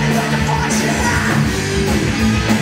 Nobody with the fortune.